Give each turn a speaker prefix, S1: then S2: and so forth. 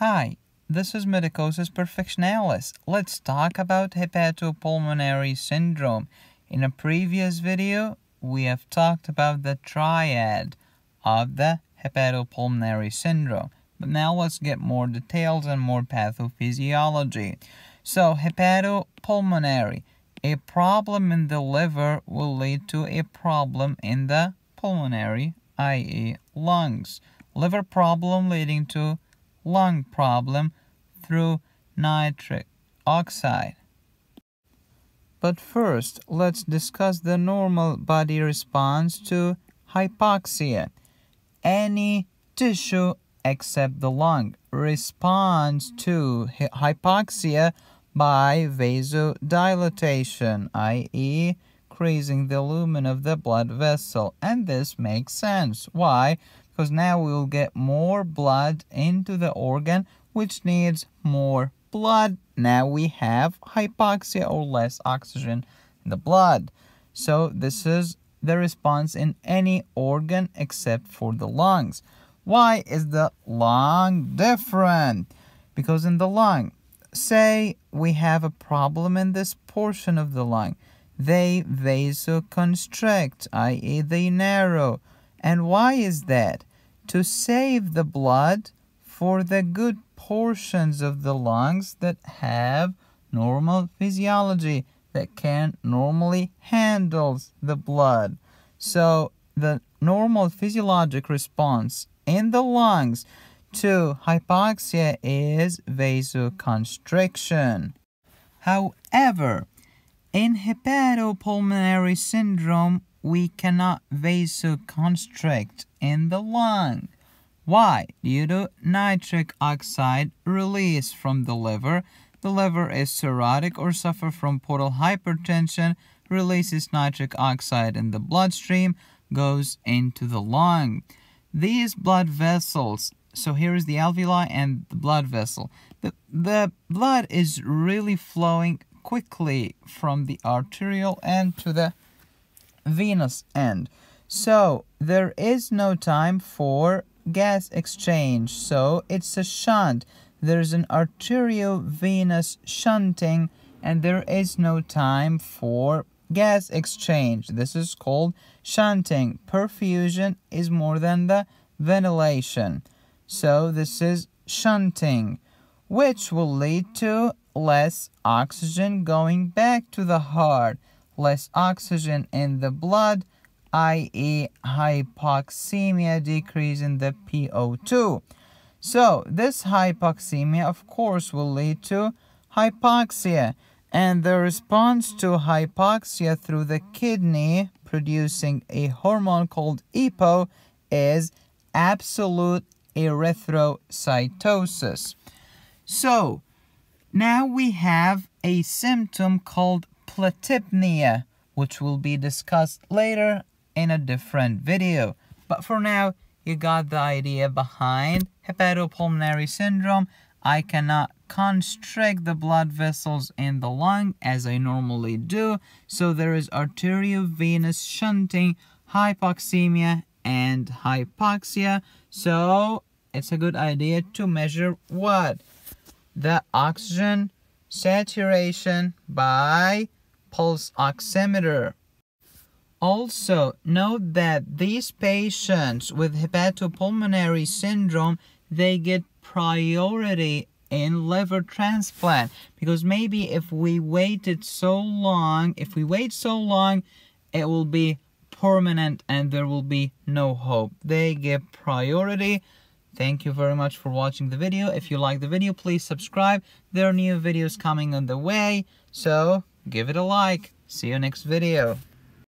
S1: Hi, this is Medicosis Perfectionalis. Let's talk about hepatopulmonary syndrome. In a previous video, we have talked about the triad of the hepatopulmonary syndrome. But now let's get more details and more pathophysiology. So, hepatopulmonary. A problem in the liver will lead to a problem in the pulmonary, i.e., lungs. Liver problem leading to lung problem through nitric oxide. But first, let's discuss the normal body response to hypoxia. Any tissue except the lung responds to hypoxia by vasodilatation, i.e., increasing the lumen of the blood vessel. And this makes sense. Why? Because now we will get more blood into the organ which needs more blood. Now we have hypoxia or less oxygen in the blood. So this is the response in any organ except for the lungs. Why is the lung different? Because in the lung, say we have a problem in this portion of the lung, they vasoconstrict, i.e. they narrow. And why is that? To save the blood for the good portions of the lungs that have normal physiology that can normally handle the blood. So the normal physiologic response in the lungs to hypoxia is vasoconstriction. However, in hepatopulmonary syndrome, we cannot vasoconstrict in the lung. Why? Due to nitric oxide release from the liver. The liver is cirrhotic or suffer from portal hypertension, releases nitric oxide in the bloodstream, goes into the lung. These blood vessels, so here is the alveoli and the blood vessel. The, the blood is really flowing quickly from the arterial end to the venous end. So there is no time for gas exchange. So it's a shunt. There's an arteriovenous shunting and there is no time for gas exchange. This is called shunting. Perfusion is more than the ventilation. So this is shunting, which will lead to less oxygen going back to the heart less oxygen in the blood, i.e., hypoxemia, decrease in the PO2. So, this hypoxemia, of course, will lead to hypoxia, and the response to hypoxia through the kidney producing a hormone called EPO is absolute erythrocytosis. So, now we have a symptom called platypnea, which will be discussed later in a different video. But for now, you got the idea behind hepatopulmonary syndrome. I cannot constrict the blood vessels in the lung as I normally do, so there is arteriovenous shunting, hypoxemia, and hypoxia. So it's a good idea to measure what? The oxygen saturation by pulse oximeter. Also, note that these patients with hepatopulmonary syndrome, they get priority in liver transplant because maybe if we waited so long, if we wait so long, it will be permanent and there will be no hope. They get priority. Thank you very much for watching the video. If you like the video, please subscribe. There are new videos coming on the way. So, give it a like. See you next video.